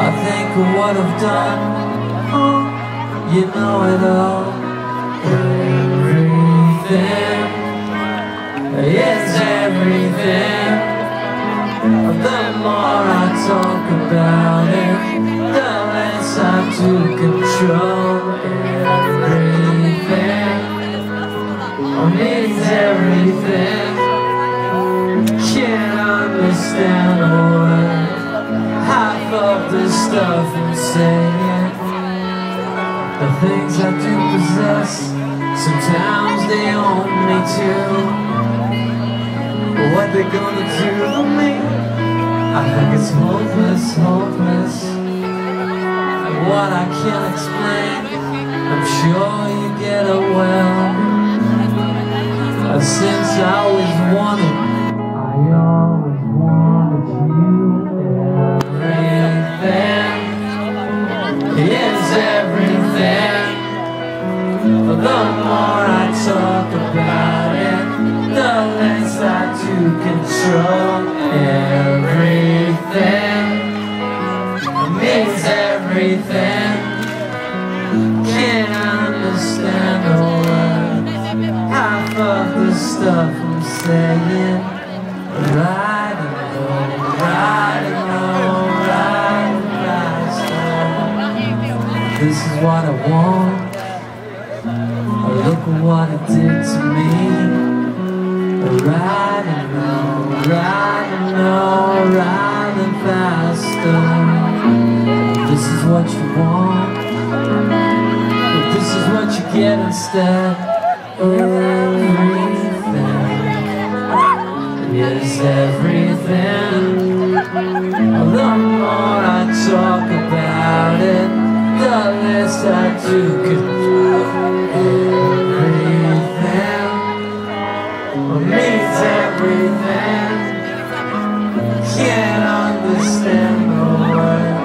I think of what I've done. Oh, you know it all. Everything is everything. The more I talk about it, the less I do control everything. Oh, Means everything. Can't understand a Half of the stuff I'm saying. The things I do possess, sometimes they own me too. What they gonna do to me? I think it's hopeless, hopeless. And what I can't explain, I'm sure you The more I talk about it, the less I do control everything. Means everything. Can't understand a word. Half of the stuff I'm saying. Right and wrong, right and and right. This is what I want. What it did to me. And wrong, right and wrong, faster. This is what you want. But this is what you get instead. Everything is everything. The more I talk about it, the less I do Means everything. Can't understand the word.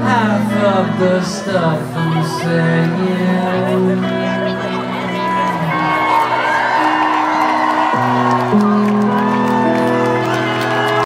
Half of the stuff I'm saying.